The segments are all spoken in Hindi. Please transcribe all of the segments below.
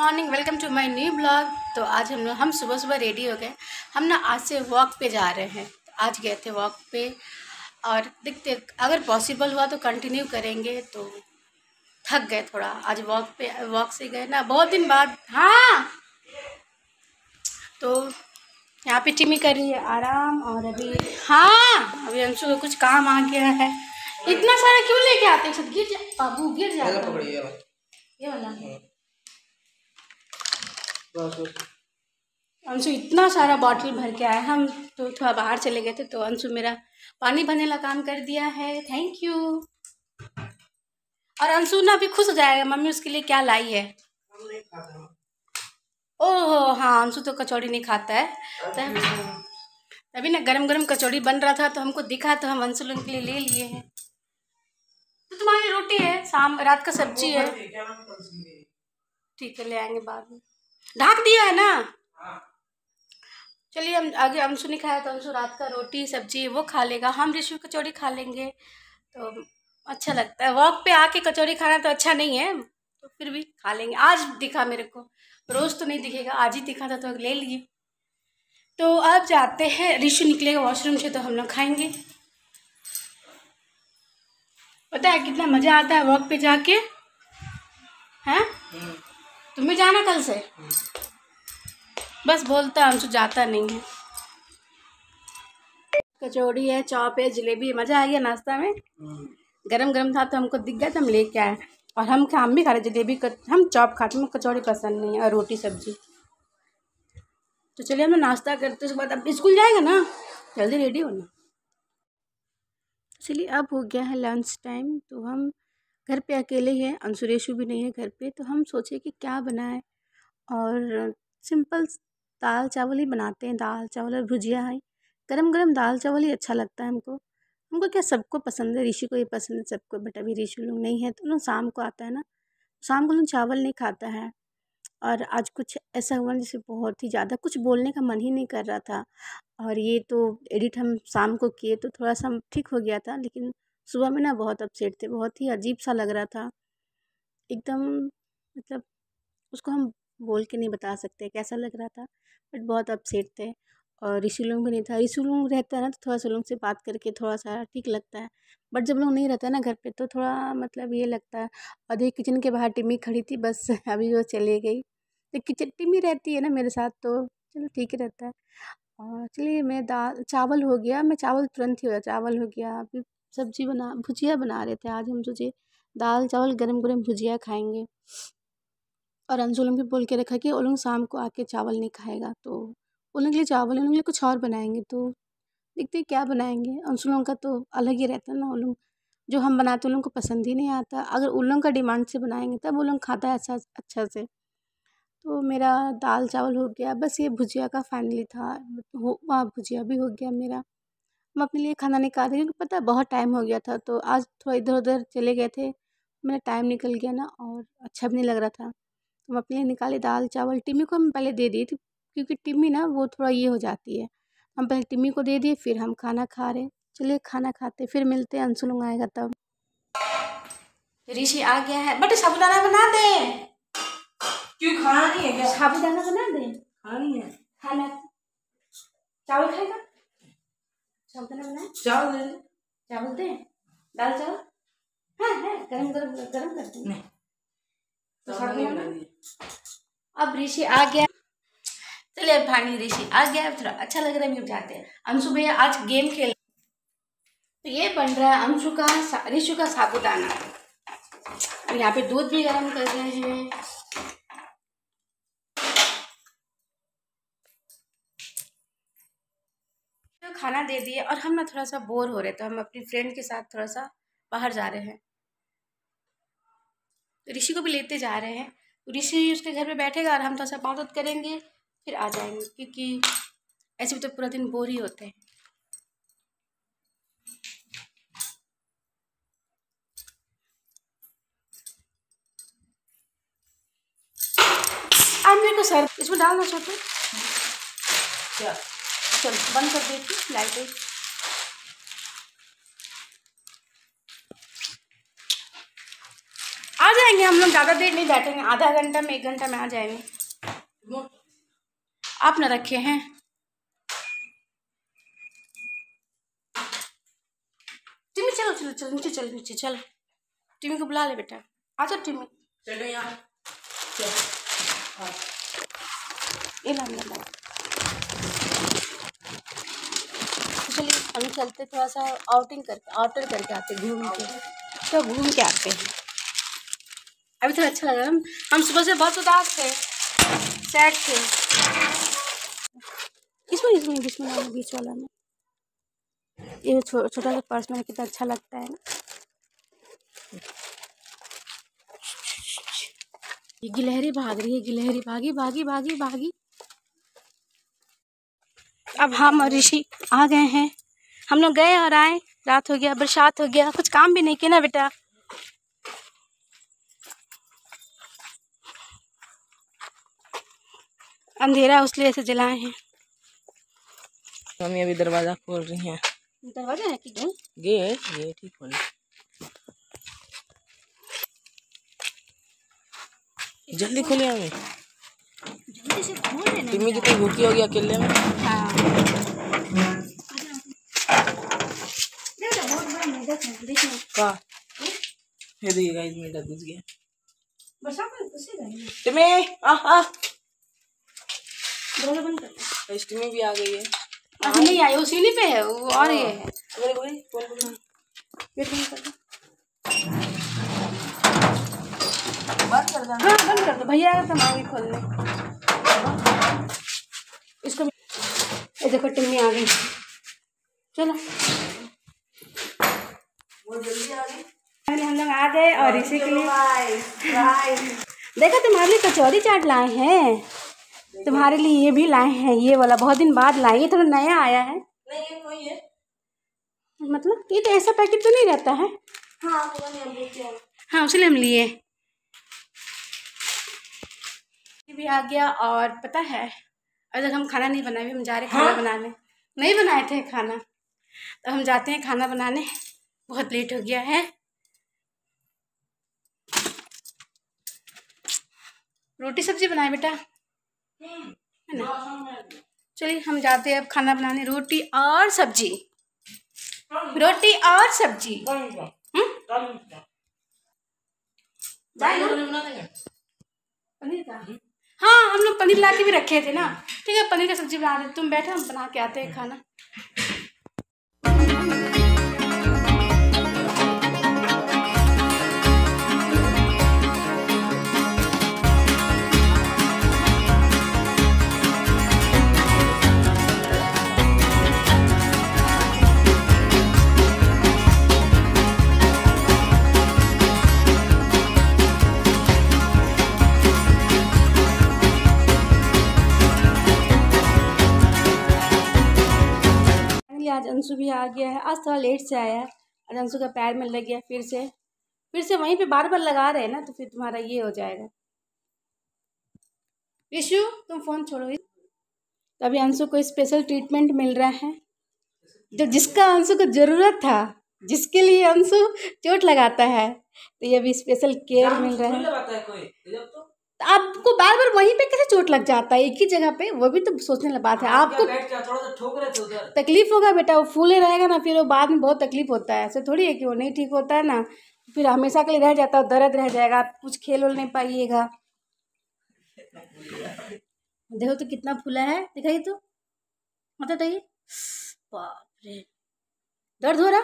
Morning welcome to my new blog तो आज हम लोग हम सुबह सुबह रेडी हो गए। हम ना आज से वॉक पे जा रहे हैं। आज गए थे वॉक पे। और देखते अगर पॉसिबल हुआ तो कंटिन्यू करेंगे। तो थक गए थोड़ा। आज वॉक पे वॉक से गए ना। बहुत दिन बाद। हाँ! तो यहाँ पे टिमी कर रही है। आराम। और अभी हाँ! अभी अंशु को कुछ काम आ गया है। इतना सारा क्यों लेके आते हैं? गिर जा बाबू गिर जाएगा ये वाला। अंशु इतना सारा बॉटल भर के आया। हम तो थोड़ा बाहर चले गए थे तो अंशु मेरा पानी भरने का काम कर दिया है। थैंक यू और अंशु ना अभी खुश हो जाएगा। मम्मी उसके लिए क्या लाई है? ओह हाँ अंशु तो कचौड़ी नहीं खाता है। तो अभी ना गरम गरम कचौड़ी बन रहा था तो हमको दिखा तो हम अंशु लोग के लिए ले लिए हैं। तो तुम्हारी रोटी है शाम रात का सब्ज़ी है। ठीक है ले आएँगे बाद में। ढाक दिया है ना? चलिए हम आगे अंशु नहीं खाया तो अंशु रात का रोटी सब्ज़ी वो खा लेगा। हम ऋषि कचौड़ी खा लेंगे। तो अच्छा लगता है। वॉक पे आके कचौड़ी खाना तो अच्छा नहीं है तो फिर भी खा लेंगे। आज दिखा मेरे को। रोज़ तो नहीं दिखेगा आज ही दिखा था तो ले लिए। तो अब जाते हैं। ऋषि निकलेगा वॉशरूम से तो हम लोग खाएँगे। पता है कितना मज़ा आता है वॉक पे जाके? हैं? तुम्हें जाना कल से? बस बोलता, हमसे जाता नहीं। है कचौड़ी है, चौप है, जलेबी मज़ा आ गया नाश्ता में। गरम गरम था तो हमको दिख गया तो हम लेके आए। और हम हम भी खा रहे, जलेबी हम चॉप खाते हैं कचौड़ी पसंद नहीं है, और रोटी सब्ज़ी। तो चलिए हम नाश्ता करते उसके बाद अब स्कूल जाएगा ना? जल्दी रेडी होना। चलिए अब हो गया है लंच टाइम तो हम घर पे अकेले ही अंशुरेशु भी नहीं है घर पे तो हम सोचे कि क्या बनाए? और सिंपल दाल चावल ही बनाते हैं, दाल चावल और भुजिया है। गरम गरम दाल चावल ही अच्छा लगता है हमको। हमको क्या सबको पसंद है? ऋषि को ये पसंद है सबको, बट अभी ऋषि लोग नहीं है तो लोग शाम को आता है ना, शाम को लोग चावल नहीं खाता है। और आज कुछ ऐसा हुआ जैसे बहुत ही ज़्यादा, कुछ बोलने का मन ही नहीं कर रहा था। और ये तो एडिट हम शाम को किए तो थोड़ा सा ठीक हो गया था, लेकिन सुबह में ना बहुत अपसेट थे, बहुत ही अजीब सा लग रहा था। एकदम मतलब उसको हम बोल के नहीं बता सकते कैसा लग रहा था बट बहुत अपसेट थे। और ऋषि लोग भी नहीं था। ऋषि लोग रहता है ना तो थोड़ा सा लोग से बात करके थोड़ा सा ठीक लगता है। बट जब लोग नहीं रहता है ना घर पे तो थोड़ा मतलब ये लगता है और देखिए किचन के बाहर टिम्मी खड़ी थी, बस अभी वो चले गई। तो किचन टिम्मी रहती है ना मेरे साथ तो चलो ठीक रहता है। और चलिए मैं दाल चावल हो गया, मैं चावल तुरंत ही हो गया, चावल हो गया, अभी सब्ज़ी बना, भुजिया बना रहे थे। आज हम सोचे दाल, चावल गरम गरम भुजिया खाएँगे। और अंशु लोग भी बोल के रखा कि वो शाम को आके चावल नहीं खाएगा तो उन के लिए चावल उन लोग के लिए कुछ और बनाएँगे। तो देखते हैं क्या बनाएँगे। अंशु लोगों का तो अलग ही रहता है ना वो जो हम बनाते उन लोगों को पसंद ही नहीं आता। अगर उन का डिमांड से बनाएँगे, तब वो लोग खाता है अच्छा अच्छा से। तो मेरा दाल चावल हो गया। बस ये भुजिया का फाइनली था। हो, वहाँ भुजिया भी हो गया मेरा। हम अपने लिए खाना निकाल रहे क्योंकि पता है बहुत टाइम हो गया था तो आज थोड़ा इधर उधर चले गए थे मेरा टाइम निकल गया ना और अच्छा भी नहीं लग रहा था। तो हम अपने लिए निकाले दाल चावल टिम्मी को हम पहले दे दिए थे क्योंकि टिम्मी ना वो थोड़ा ये हो जाती है। हम पहले टिम्मी को दे दिए फिर हम खाना खा रहे चलिए खाना खाते फिर मिलते हैं अंशु लोग आएगा तब। ऋषि आ गया है बट साबुदाना बना दे। क्यों खाना नहीं है क्या? साबुदाना बना दे। खाना नहीं है। खाना। चावल खाएगा? बनाए चावल दाल चावल? हाँ है गरम गरम गरम तो अब ऋषि आ गया। चलिए अब फाइनली ऋषि आ गया। अब थोड़ा अच्छा लग रहा है हम जाते हैं। अंशु भैया आज गेम खेल। तो ये बन रहा है अंशु का ऋषु का साबुदाना। अब यहाँ पे दूध भी गर्म कर रहे हैं। खाना दे दिए और हम ना थोड़ा सा बोर हो रहे तो हम अपनी फ्रेंड के साथ थोड़ा सा बाहर जा रहे हैं। तो ऋषि को भी लेते जा रहे हैं। तो ऋषि उसके घर पे बैठेगा और हम थोड़ा सा बात करेंगे, फिर आ जाएँगे, क्योंकि ऐसे भी तो पूरा दिन बोर ही होते हैं। मेरे को सर, इसमें डालना छोटू क्या? चल बंद कर देती लाइट आ जाएँगे हम लोग ज़्यादा देर नहीं बैठेंगे आधा घंटा में एक घंटा में आ जाएँगे। आप न रखे हैं। टिमी चलो चलो चलो नीचे चलो नीचे चलो। टिमी को बुला ले बेटा। आ जाओ टिमी चलो यहाँ। चल। ये ला ला ला तो चलिए हम चलते थोड़ा सा आउटिंग करके आउटर करके आते घूम के। तो घूम के आते हैं। अभी तो अच्छा लग रहा है। हम सुबह से बहुत उदास थे। सैड थे। इसमें इसमें इसमें वाला बीच वाला में? ये छो, छोटा सा पर्स में कितना अच्छा लगता है ना। ये गिलहरी भाग रही है गिलहरी भागी भागी भागी भागी। अब हम और ऋषि आ गए हैं। हम लोग गए और आए। रात हो गया बरसात हो गया। कुछ काम भी नहीं किया ना बेटा। अंधेरा उसलिए ऐसे जलाए हैं। मम्मी अभी दरवाज़ा खोल रही हैं। दरवाज़ा है कि गेट गेट ही खोल। जल्दी खोलिए मम्मी जल्दी से खोल लेना। टिम्मी कितनी भूखी होगी अकेले में। हाँ। देखो का ये देखिए गाइस मेरा घुस गया। बरसात में घुसेगा ही। नहीं। आ आ दरवाज़ा बंद कर दो। भी आ गई है। अभी नहीं आई सीढ़ी पे है वो और ये है। बोले बोले बोल बोल गेट बंद कर दो। बात कर दो। हाँ बंद कर दो। भैया मांगी खोलने। इसको ये देखो टिम्मी आ गई। चलो। वो जल्दी आ गई हम लोग आ गए और इसी के लिए देखो तुम्हारे लिए कचौरी चाट लाए हैं? तुम्हारे लिए ये भी लाए हैं ये वाला बहुत दिन बाद लाए ये थोड़ा नया आया है। नहीं ये वही है। मतलब ये तो ऐसा पैकेट तो नहीं रहता है। हाँ पता नहीं हम हाँ उसलिए हम लिए। भी आ गया और पता है अभी तक हम खाना नहीं बनाए हम जा रहे हैं खाना बनाने। नहीं बनाए थे खाना। तो हम जाते हैं खाना बनाने। बहुत लेट हो गया है। रोटी सब्ज़ी बनाए बेटा? है ना? चलिए हम जाते हैं अब खाना बनाने। रोटी और सब्ज़ी। रोटी और सब्ज़ी। हम्म? हाँ। हम लोग पनीर ला के भी रखे थे ना। ठीक है पनीर का सब्ज़ी बना देते तुम बैठो हम बना के आते हैं खाना। आज अंशु भी आ गया है। आज थोड़ा लेट से आया है आज अंशु का पैर में लग गया फिर से। फिर से वहीं पे बार बार लगा रहे हैं ना तो फिर तुम्हारा ये हो जाएगा। विशु तुम फ़ोन छोड़ो तो अभी अंशु को स्पेशल ट्रीटमेंट मिल रहा है। जो जिसका अंशु को ज़रूरत था जिसके लिए अंशु चोट लगाता है तो ये अभी स्पेशल केयर मिल रहा है। है कोई? जब तो आपको बार बार वहीं पे कैसे चोट लग जाता है? एक ही जगह पे? वो भी तो सोचने वाली बात है। आपको बैठ के थोड़ा सा ठोक रहे थे उधर। तकलीफ़ होगा बेटा वो फूले रहेगा ना फिर वो बाद में बहुत तकलीफ़ होता है। ऐसे थोड़ी है कि वो नहीं ठीक होता है ना फिर हमेशा के लिए रह जाता है दर्द रह जाएगा आप कुछ खेल उल नहीं पाइएगा। देखो तो कितना फूला है दिखाइए तो। मतलब बताइए बाप रे दर्द हो रहा?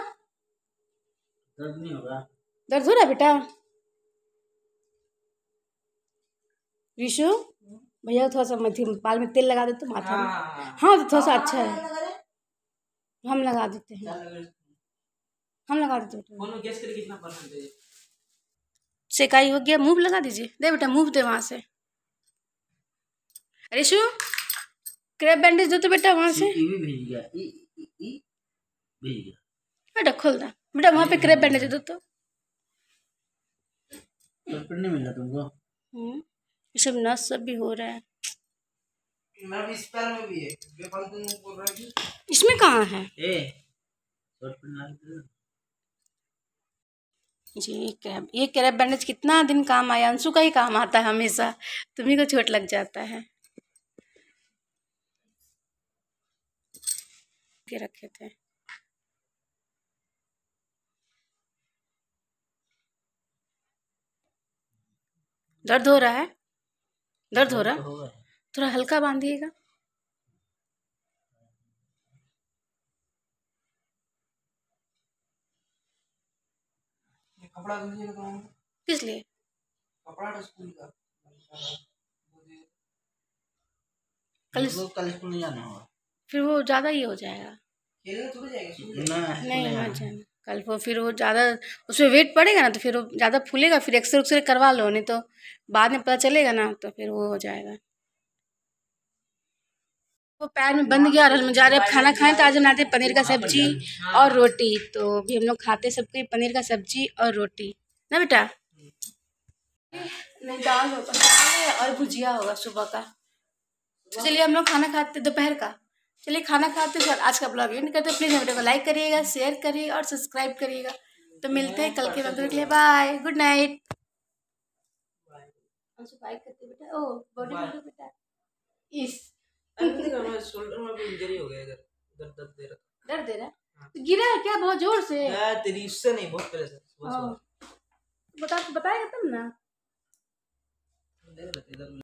दर्द नहीं होगा दर्द हो रहा बेटा? विशु भैया थोड़ा सा मध्य बाल में तेल लगा दे तो माथा में। हाँ। तो थोड़ा सा अच्छा है। हम लगा देते हैं। हम लगा देते हैं। है सेकाई हो गया मुँह लगा दीजिए। दे बेटा मुँह दे वहाँ से। रिशु क्रैप बैंडेज दो तो बेटा वहाँ से। बेटा खोल दा। बेटा वहाँ पे क्रैप बैंडेज दो तो। नहीं मिला तुमको। हम्म, ये सब नस सब भी हो रहा है। है। इसमें कहाँ है। जी ये क्रैब ये क्रैब बैंडेज कितना दिन काम आया? अंशु का ही काम आता है हमेशा। तुम्ही को चोट लग जाता है। के रखे थे। दर्द हो रहा है? दर्द हो रहा है? थोड़ा हल्का बांधिएगा। कपड़ा तो किस लिए? कपड़ा तो स्कूल का। कल कल स्कूल नहीं जाना होगा। फिर वो ज़्यादा ही हो जाएगा। खेलने थोड़ी जाएगा ना स्कूल नहीं जाना। कल वो फिर वो ज़्यादा उसमें वेट पड़ेगा ना तो फिर वो ज़्यादा फूलेगा फिर एक्सरे उक्सरे करवा लो नहीं तो बाद में पता चलेगा ना तो फिर वो हो जाएगा। वो पैर में बंद गया और हम जा रहे अब खाना खाएँ तो आज बनाते हैं पनीर का सब्ज़ी और रोटी। तो भी हम लोग खाते सबके पनीर का सब्ज़ी और रोटी। ना बेटा? नहीं दाल होगा और भुजिया होगा सुबह का। तो चलिए हम लोग खाना खाते दोपहर का। चलिए खाना खाते सर आज का ब्लॉग एंड करते प्लीज़ वीडियो को लाइक करिएगा शेयर करिएगा और सब्सक्राइब करिएगा। तो मिलते हैं कल के वीडियो के लिए। बाय गुड नाइट बेटा ओ बॉडी बेटा इस अरे नहीं करना शोल्डर में इंजरी हो गया इधर। इधर दर्द दे रहा डर दे रहा गिरा है क्या बहुत ज़ोर से? यार तेरी उससे नहीं बहुत पहले से। बता बताएगा तब ना?